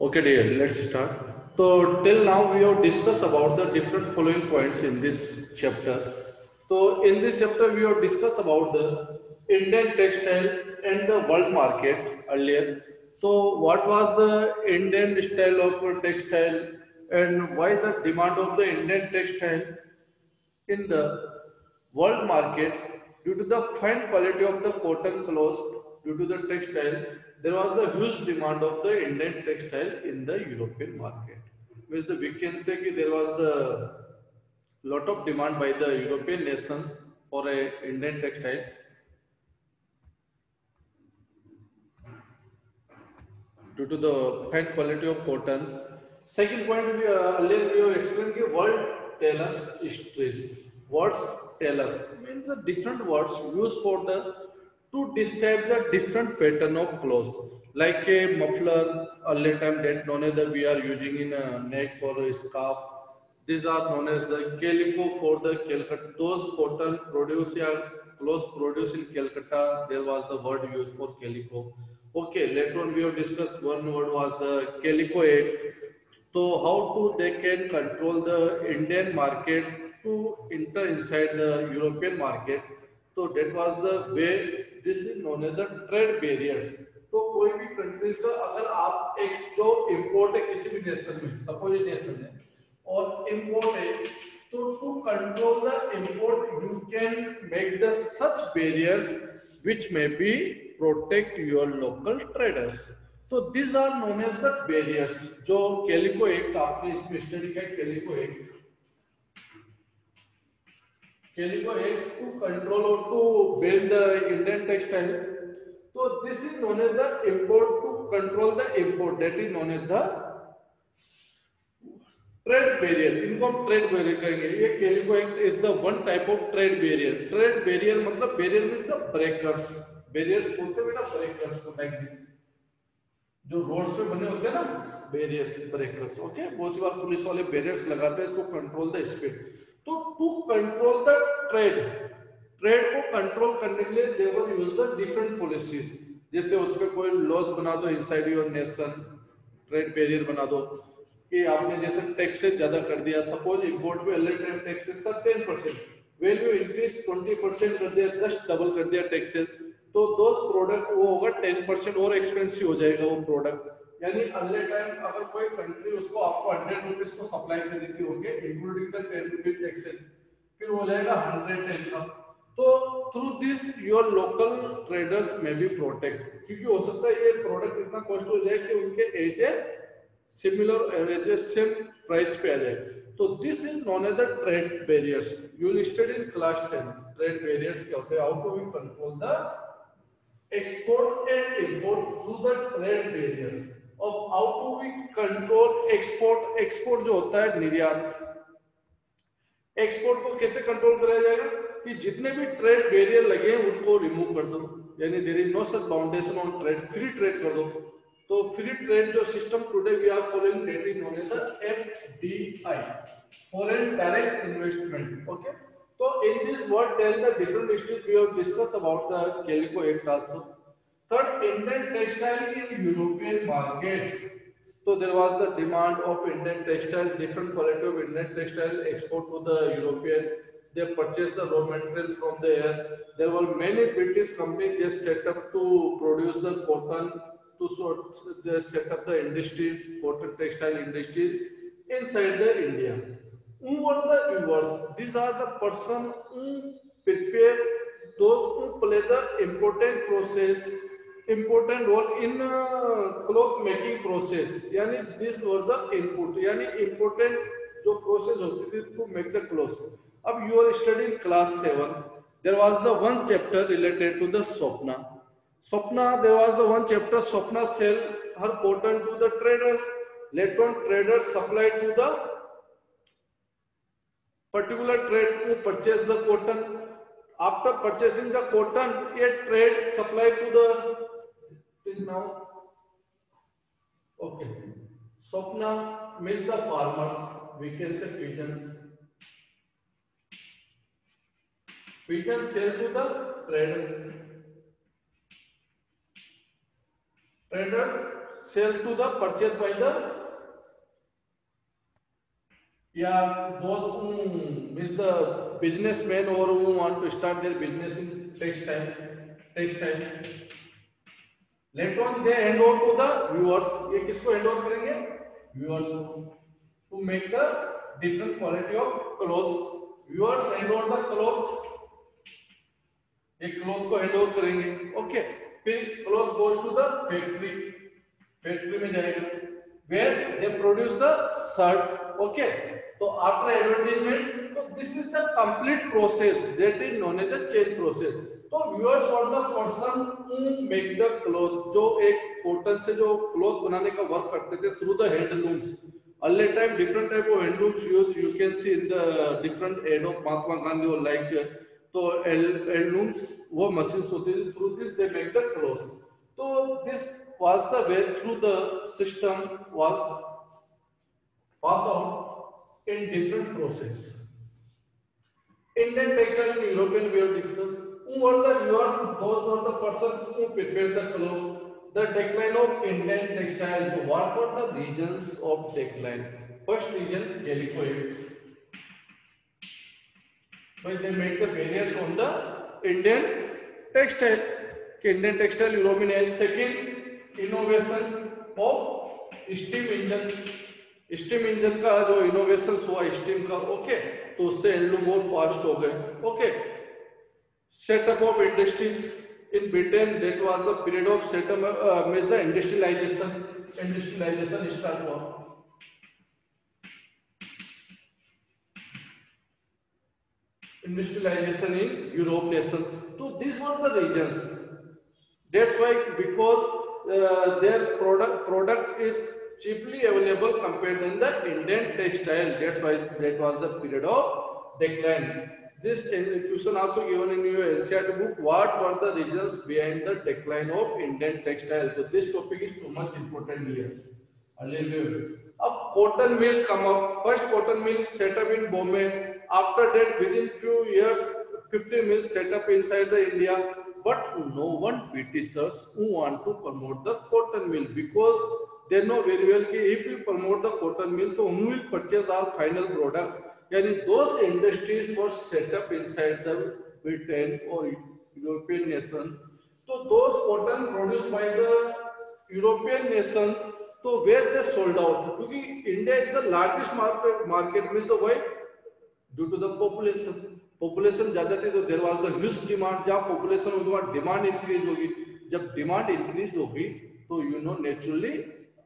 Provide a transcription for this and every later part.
Okay, dear, let's start. So, till now we have discussed about the different following points in this chapter. So, in this chapter, we have discussed about the Indian textile and the world market earlier. So, what was the Indian style of textile and why the demand of the Indian textile in the world market due to the fine quality of the cotton clothes due to the textile there was the huge demand of the indian textile in the european market means the we can say that there was the lot of demand by the european nations for a indian textile. Due to the fine quality of cottons. Second point we uh, earlier we have explained world tell us histories. Words tell us means the different words used for the to describe the different pattern of clothes. Like a muffler earlier time that known as the we are using in a neck or a scarf. These are known as the calico for the calcutta. Those cotton produce yeah, clothes produced in calcutta there was the word used for calico. Okay later on we have discussed one word was the calico so how to they can control the indian market to enter inside the European market. So that was the way this is known as the trade barriers. तो कोई भी countries का अगर आप एक जो import है, किसी भी नेशन में सपोज़ नेशन है, और इंपोर्ट है तो to control the import you can make the such barriers which may be protect your local traders so these are known as the barriers, जो कैलिको एक्ट आपने इसमें स्टडी किया Calico Act Calico Act to control or to ban the Indian textile. So this is known as the import to control the import. That is known as the trade barrier इनको हम trade barrier कहेंगे। ये Calico Act is the one type of trade barrier trade barrier मतलब barrier means the breakers barriers बोलते हैं बेटा breakers को like this जो रोड्स पे बने होते हैं ना बैरियर्स ब्रेकर्स ओके बहुत सी बार पुलिस वाले बैरियर्स लगाते हैं, इसको control the speed control the trade trade को कंट्रोल करने के लिए they will use the different policies जैसे उसमें कोई लॉस बना दो inside your nation trade barrier बना दो, कि आपने जैसे टैक्सेस ज़्यादा कर दिया सपोज़ इंपोर्ट पे अलग टाइम टैक्सेस था 10 परसेंट वैल्यू इंक्रीज 20 परसेंट कर दिया जस्ट डबल कर दिया टैक्सेस तो दोस्त प्रोडक्ट वो होगा 10 परसेंट और एक्सपेंसिव हो जाएगा वो प्रोडक्ट यानी अगले टाइम अगर कोई कंट्री उसको आपको हंड्रेड रुपीज़ को सप्लाई कर देती होगी including the ten rupees excess फिर हो जाएगा हंड्रेड टेन का तो through this your local traders में भी प्रोटेक्ट क्योंकि हो सकता है ये प्रोडक्ट इतना कॉस्ट हो जाए कि उनके as similar as same price पे आ जाए। तो this is known as the trade barriers you will study in class 10 trade barriers क्या होते हैं? How to we control the export and import through the trade barriers of how to we control export export जो होता है निर्यात। Export को कैसे control कराया जाएगा? कि जितने भी ट्रेड बैरियर लगे हैं उनको रिमूव कर दो। यानी there is no such boundation on trade free trade कर दो। तो फ्री ट्रेड जो system today we are following that is known as FDI foreign direct investment okay तो in this word tell the different issues we have discussed about the Calico Act also Third, Indian textile in European market. So there was the demand of Indian textile, different quality of Indian textile export to the European. They purchased the raw material from there. There were many British companies they set up to produce the cotton, to sort they set up the industries, cotton textile industries inside the India. Who were the viewers? These are the person who prepare those who play the important process important role in uh, cloth making process yani this was the input yani important जो process होती थी to make the clothes अब you are studying class 7 there was the one chapter related to the swapna swapna there was the one chapter swapna sell her cotton to the traders later on traders supply to the particular trade who purchase the cotton after purchasing the cotton a trade supply to the till now okay swapna means the farmers we can say pigeons pigeons sell to the trader traders sell to the purchase by the yeah those who is the businessmen or who want to start their business in textile textile let they hand over to the weavers ये किसको hand over करेंगे? Viewers को। To make the different quality of cloth weavers hand over the cloth ये cloth को hand over करेंगे। Okay फिर cloth goes to the factory factory में जाएगा। Where they produce the shirt okay तो after advertisement तो this is the complete process that is known as the chain process तो viewers और the person make the cloth जो एक cotton से जो क्लोथ बनाने का वर्क करते थे थ्रू द हैंडलूम्स अल्ले time different type of handlooms use you can see in the different ad of Mahatma Gandhi और लाइक तो हैंडलूम्स वो मशीन होती थी through this they make the cloth तो this was the way through the system was pass out in different process Indian textile and European way of discuss Who were the viewers? Those were the persons who prepared the clothes. The decline of Indian textile. What were the regions of decline? First region, Calico but they make the barriers on the Indian textile. Indian textile European age. Second innovation of steam engine. Steam engine का जो innovation हुआ steam का okay तो उससे handloom और fast हो गए okay setup of industries in Britain, that was the period of setup, uh, means the industrialization, industrialization started was. Industrialization in Europe nation. So these were the regions. That's why because uh, their product product is cheaply available compared in the Indian textile. That's why that was the period of decline. This question also given in your NCERT book. What were the reasons behind the decline of Indian textile? So this topic is too much important here. Hallelujah. A cotton mill come up. First cotton mill set up in Bombay. After that, within few years, 50 mills set up inside the India. But no one Britishers who want to promote the cotton mill because they know very well that if we promote the cotton mill, so who will purchase our final product? Yani those industries were set up inside the Britain or European nations. So those cotton produced by the European nations, so where they sold out? Because India is the largest market, market means the why? Due to the population. Population ज़्यादा थी तो there was huge demand जहाँ population होगी वहाँ demand increase होगी जब demand increase होगी तो यू नो नेचुरली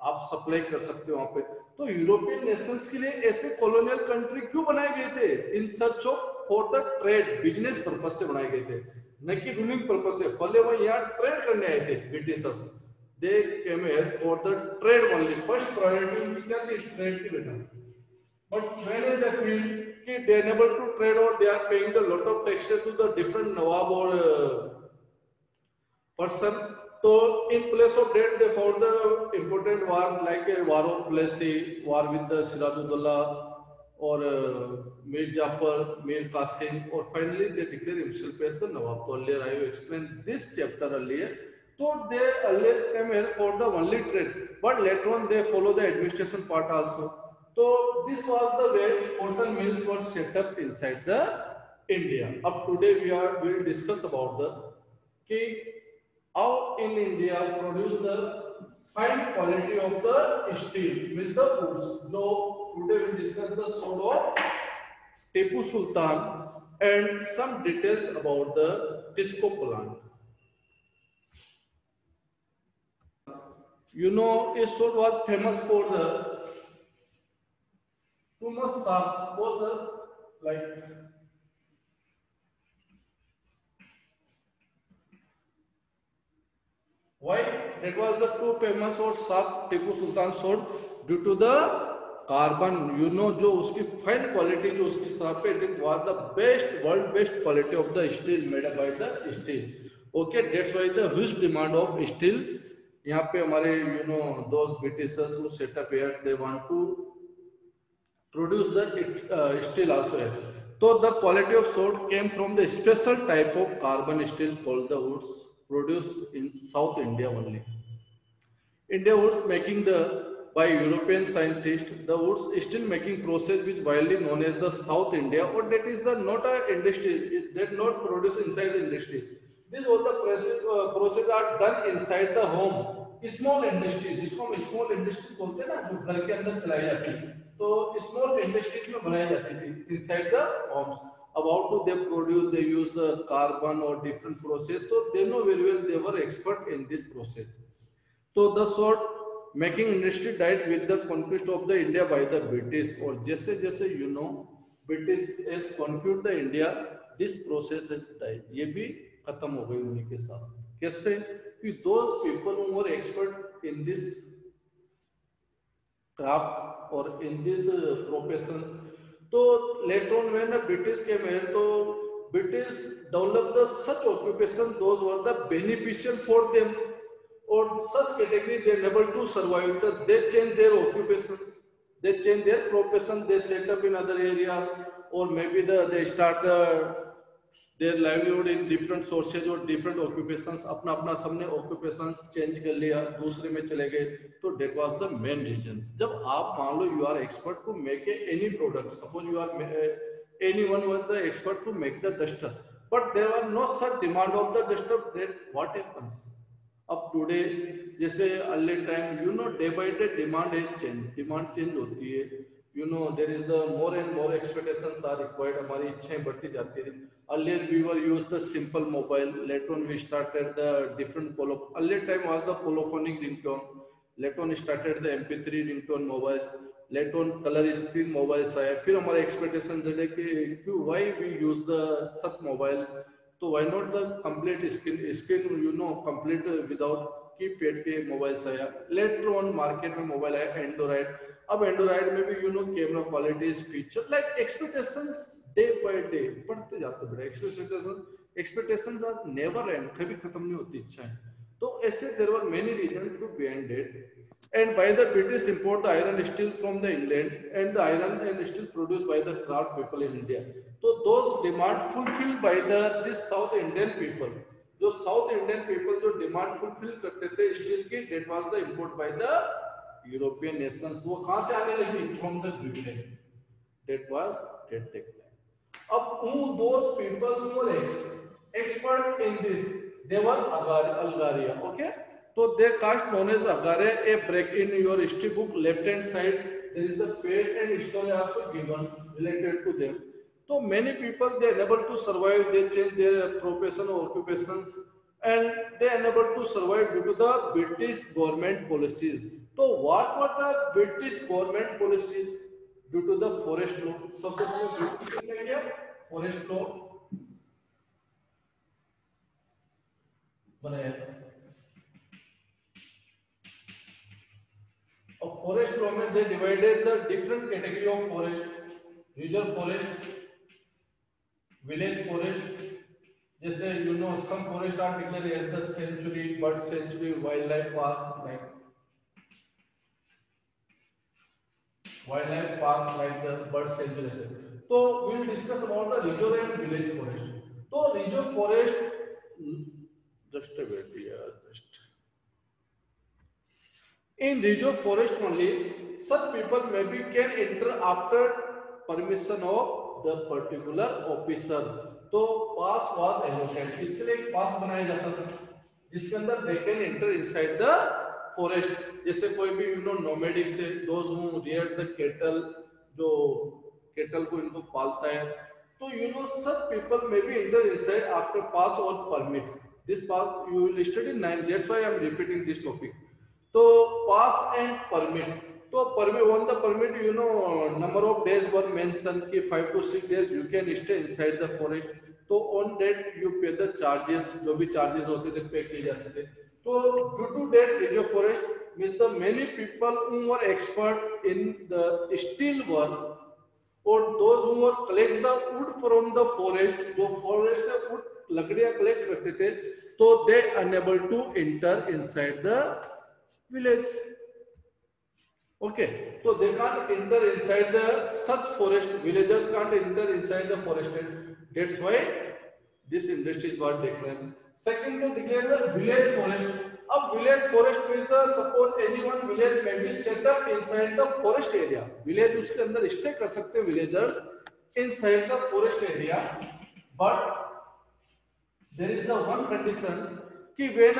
आप सप्लाई कर सकते हो वहाँ पे। तो यूरोपियन नेशंस के लिए ऐसे कॉलोनियल कंट्री क्यों बनाए गए थे? In search of for the trade business purpose से बनाए गए थे। न कि रूलिंग पर्पज से। पहले वो यहाँ ट्रेड करने आए थे Britishers they came here for the trade only first priority क्या थी? ट्रेड की बेटा। बट व्हेन दे फील कि दे अनेबल टू ट्रेड और they are paying the lot of taxes to the different नवाब और person Of that, they fought the important war like a war of Plassey, war with the Sirajudullah or uh, Mir Jafar, Mir Qasim, or finally they declare himself as the Nawab. So earlier I explained this chapter earlier. So they earlier came here for the only trade, but later on they follow the administration part also. So this was the way cotton mills were set up inside the India. Up today we are we will discuss about the key how in India produce the fine quality of the steel with the goods. So today we discuss the sword of Tipu Sultan and some details about the disco plant. You know, a sword was famous for the too much the like Why? That was the two famous sword sharp Tipu Sultan sword due to the carbon you know जो उसकी fine quality जो उसकी sharp was the best world best quality of the steel made by the steel okay that's why the huge demand of steel यहाँ पे हमारे you know those Britishers who set up here they want to produce the steel also है तो the quality of sword came from the special type of carbon steel called the wootz produced in South India only. India was making the by European scientists, the woods still making process which widely known as the South India, or that is the not a industry that not produce inside the industry. This all the process, uh, process are done inside the home. Small industry, जिसको हम small industry बोलते हैं ना जो घर के अंदर चलाई जाती है तो small industries में बनाई जाती थी inside the homes. About to they produce, they use the carbon or different process. So they know very well they were expert in this process. So the sort making industry died with the conquest of the India by the British or जैसे जैसे you know British has conquered the India this process has died ये भी खत्म हो गई उन्हीं के साथ कैसे कि those people who were expert in this craft or in these uh, professions तो later on when the British came here तो British developed the such occupation those were the beneficial for them or such category they are able to survive the, they change their occupations they change their profession they set up in other area or maybe the they start the their livelihood in different sources or different occupations अपना अपना सबने occupations change कर लिया दूसरे में चले गए तो that was the main reasons जब आप मान लो are expert to make a, any product suppose you are uh, anyone was the expert to make the duster but there was no such demand of the duster then what happens अब today जैसे early time you know day by day demand is change demand change होती है you know there is the more and more expectations are required हमारी इच्छाएँ बढ़ती जाती है। Earlier we were use the simple mobile late on we started the different poly earlier time was the polyphonic ringtone late on started the MP three ringtone mobiles late on colour screen mobiles आए। फिर हमारे expectation जड़े कि क्यों why we use the सब mobile तो why not the complete screen screen you know complete without keypad के mobiles आया। लेटर ऑन मार्केट में मोबाइल आया एंड्रॉयड अब एंड्रॉयड में भी you know camera qualities feature like expectation day by day बढ़ते जाते बड़े expectation expectation are never end कभी खत्म नहीं होती इच्छाएँ तो ऐसे there are many reason to be ended and by the British import the iron steel from the England and the iron and steel produce by the craft people in India तो those demand fulfil by the this South Indian people जो South Indian people जो demand fulfil करते थे steel की that was the import by the European nations वो कहाँ से आने लगी? From the Britain that was that take अब उन those peoples were expert in this they were Agaria okay तो they caste known as Agaria a break in your history book left hand side there is a fate and story also given related to them. So many people they are able to survive, they change their profession or occupations and they are able to survive due to the British government policies. So what were the British government policies due to the forest law? सबसे पहले क्या forest law बनाया और forest law में they divided the different category of forest, reserve forest, village forest, जैसे you know some forest are declare as the sanctuary bird sanctuary wild life park like wild life park like the bird sanctuary तो we will discuss about the reserve and village forest तो reserve forest just a wait यार just in reserve forest only such people may be can enter after permission of the particular officer तो pass was allocate इसके लिए एक pass बनाया जाता था, जिसके अंदर they can enter inside the forest जैसे कोई भी यू नो नोमेडिक से दोज द केटल जो केटल को इनको पालता है। तो you know such people may be enter inside after pass और permit this pass you will study nine that's why I am repeating this topic तो pass and permit तो on the permit you know number of days were mentioned कि five to six days you can stay inside the forest तो on that you pay the charges जो भी charges होते थे pay किए जाते थे तो that reserve forest means the many people who were expert in the steel work or those who were collect the wood from the forest जो forest से wood लकड़ियाँ collect करते थे तो they unable to enter inside the village okay तो they can't enter inside the such forest villagers can't enter inside the forested that's why this industries what देख रहे second they declare the village forest अब village forest means the suppose anyone village may be set up inside the forest area village उसके अंदर stay कर सकते हैं villagers inside the forest area but there is the one condition कि when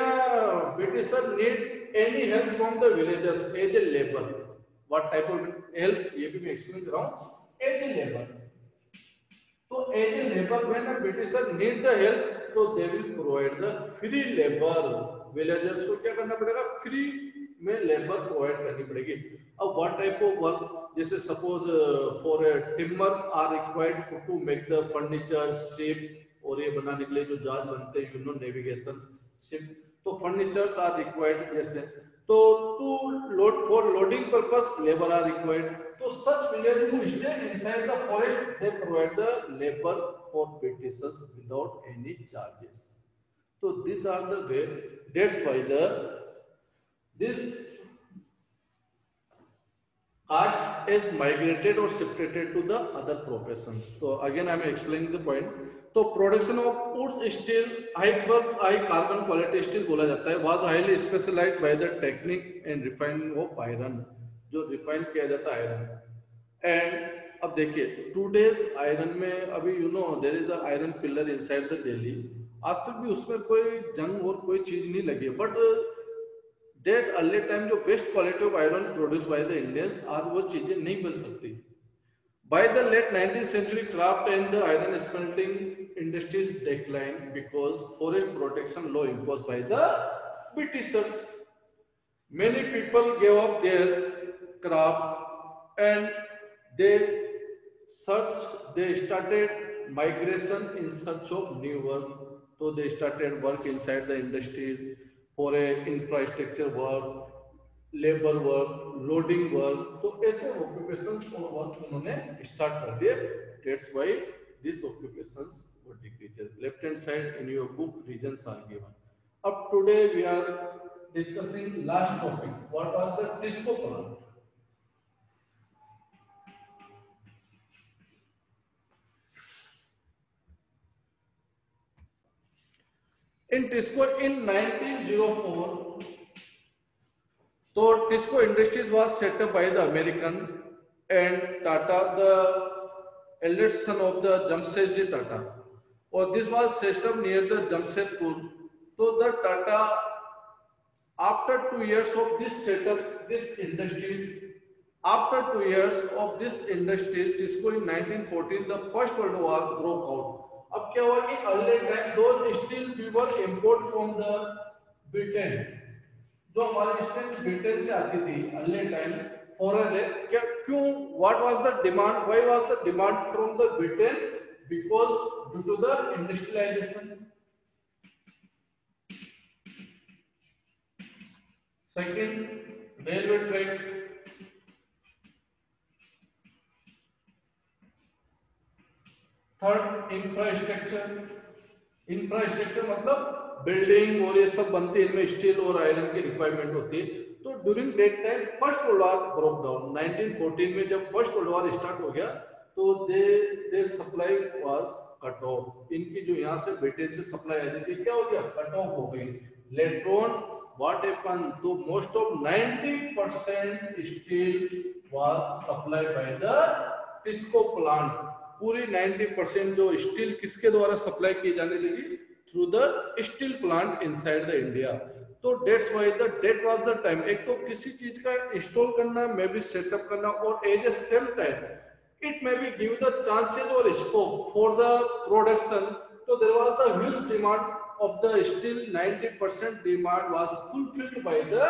Britisher need any help from the villagers, as a labor. What type of help ये भी मैं explain कर रहा हूँ. एज ए लेबर तो as a labour when a Britisher need the help तो they will provide the free labour villagers को क्या करना पड़ेगा? फ्री में लेबर प्रोवाइड करनी पड़ेगी. अब व्हाट टाइप ऑफ़ वर्क जैसे suppose for timber are required to make the furniture ship और ये बनाने के लिए जो जहाज़ बनते हैं यू नो नेविगेशन शिप तो फर्नीचर्स आर रिक्वायर्ड जैसे तो to load for loading purpose labour are required तो such village to stay inside the forest they provide the labour for petitions without any charges तो this are the way that's why the this caste is migrated or shifted to the other professions so, again, i am explaining the point. तो production of wood steel high high carbon quality steel बोला जाता है was highly specialised by the technique and refining of iron जो refine किया जाता है iron and अब देखिए टू डेज़ आयरन में अभी you know there is iron pillar inside the Delhi आज तक भी उसमें कोई जंग और कोई चीज़ नहीं लगी बट डेट अर्ली टाइम जो best quality of iron produce by the Indians आज वो चीज़ें नहीं मिल सकती। By the late nineteen century craft and the iron smelting industries decline because forest protection law impose by the Britishers many people gave up their craft and they search they started migration in search of new work तो they started work inside the for a infrastructure work, labour work loading work तो ऐसे occupation work उन्होंने start कर दिए। That's why this occupation were decreases left hand side in your book reasons are given अब today we are discussing last topic what was the Tisco plant in Tisco in 1904 So Tisco Industries was set up by the American and Tata, the eldest son of the Jamshedji Tata. Or this was set up near the Jamshedpur. So the Tata, after two years of this setup, this industries, after two years of this industries, Tisco in 1914, the First World War broke out. अब क्या हुआ कि early time though steel we were import from the Britain जो हमारी steel Britain से आती थी early time foreign क्या, क्यों? What was the demand why was the demand from the Britain because due to the industrialisation second railway track third infrastructure infrastructure मतलब building और ये सब बनती है, इनमें स्टील और आयरन की रिक्वायरमेंट होती है। तो during that time first world war broke down 1914 में जब फ़र्स्ट वर्ल्ड वॉर स्टार्ट हो गया तो they their supply was cut off इनकी जो यहाँ से ब्रिटेन से सप्लाई आ थी क्या हो गया? कट ऑफ़ हो गई। लेट्रोन व्हाट हैपन तो most of 90% steel was supply by the Tisco plant पूरी 90% जो स्टील किसके द्वारा सप्लाई की जाने लगी? Through the steel plant inside the India तो that's why the that was the time एक तो किसी चीज़ का इंस्टॉल करना, मे बी सेटअप करना और as a same time it may be give the chances और स्कोप फॉर द प्रोडक्शन तो there was the huge demand of the steel. 90% demand was fulfilled by the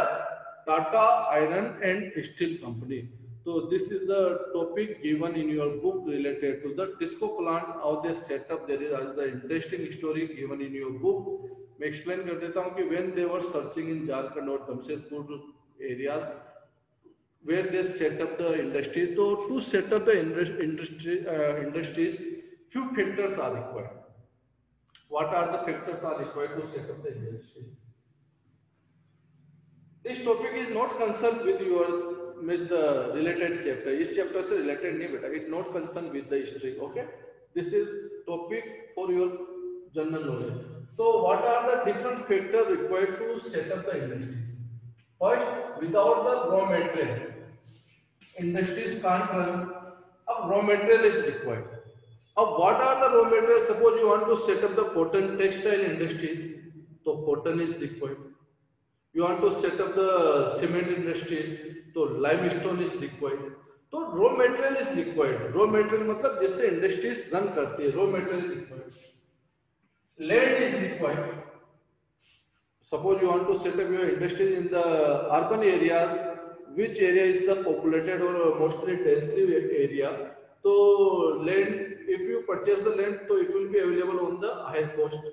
Tata Iron and Steel Company. So this is the topic given in your book related to the Tisco plant, how they set up. There is the interesting story given in your book. मैं explain कर देता हूँ कि when they were searching in Jharkhand or Jamshedpur areas, where they set up the industry. So to set up the industry, uh, industries, few factors are required. What are the factors are required to set up the industry? This topic is not concerned with your means the related chapter. इस chapter से related नहीं बेटा. It not concerned with the history. Okay. This is topic for your general knowledge. So what are the different factors required to set up the industries? First, without the raw material, industries can't run. A raw material is required. Now, what are the raw materials? Suppose you want to set up the cotton textile industries, so cotton is required. You want to set up the cement industries, so limestone is required. तो raw material is required raw material मतलब जिससे industries run करती है raw material land is required suppose you want to set up your industry in the urban areas which area is the populated or mostly densely area so land if you purchase the land so it will be available on the higher cost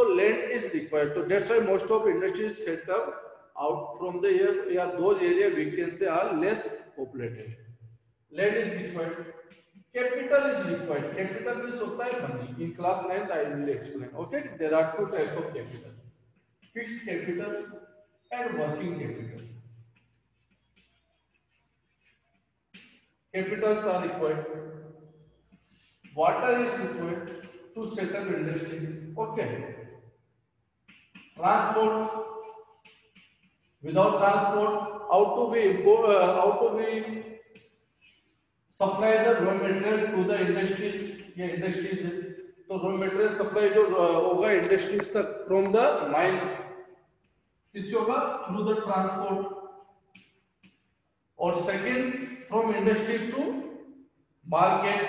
land is required so that's why most of industries set up out from the area yeah, those area we can say are less populated land is required capital is required capital means hota hai money in class 9th i will explain okay there are two types of capital fixed capital and working capital capitals are required water is required to set up industries okay transport. Without transport how to be import, uh, how to be supply the raw material to the industries ये industries है तो raw material supply जो होगा industries तक from the mines किससे होगा through the transport और second from industry to market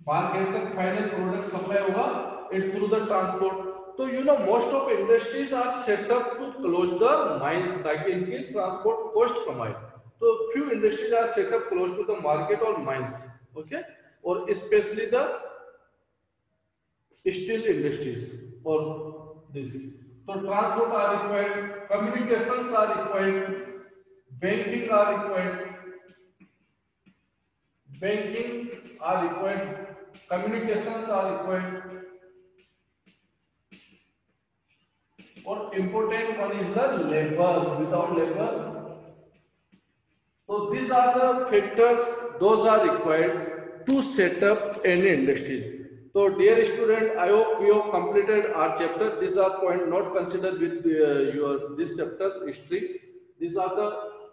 market तक फाइनल प्रोडक्ट सप्लाई होगा इट थ्रू द ट्रांसपोर्ट तो you know most of industries are set up to close the mines ताकि इनकी transport cost कमाए तो few industries are set up close to the market और mines okay और specially the steel industries और this तो transport are required communications are required banking are required banking are required communications are required और important one is the labor without labor So these are the factors, those are required to set up any industry. So dear student, I hope you have completed our chapter. These are point not considered with uh, your this chapter history. These are the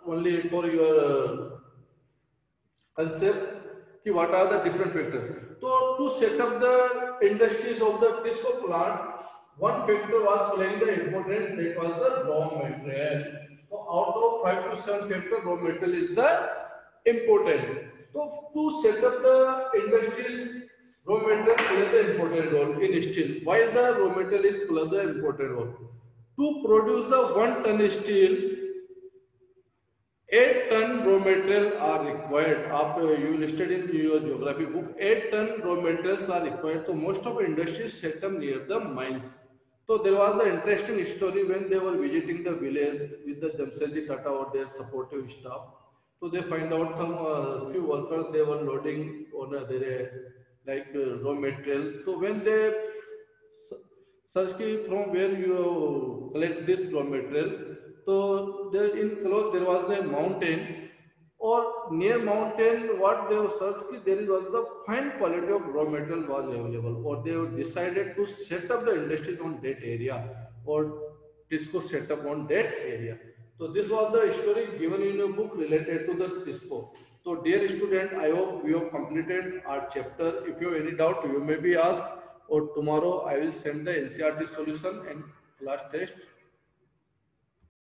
only for your uh, concept. What are the different factors? So to set up the industries of the Tisco plant, one factor was playing the important. That was the raw material. So out of five to seven factor, raw material is the important. So to set up the industries, raw material plays the important role in steel. Why the raw material is play the important role? To produce the one ton steel, eight ton raw material are required. Up, you listed in your geography book, eight ton raw materials are required. So most of industries set up near the mines. So there was the interesting story when they were visiting the village with the Jamshedji Tata or their supportive staff. So they find out some uh, few workers they were loading on uh, their like uh, raw material. So when they search from where you collect this raw material, so there in close there was the mountain or near mountain what they searched there is also the fine quality of raw material was available or they decided to set up the industry on that area or Tisco set up on that area. So this was the story given in a book related to the Tisco. So dear student, I hope we have completed our chapter. If you have any doubt, you may be asked or tomorrow I will send the NCERT solution and class test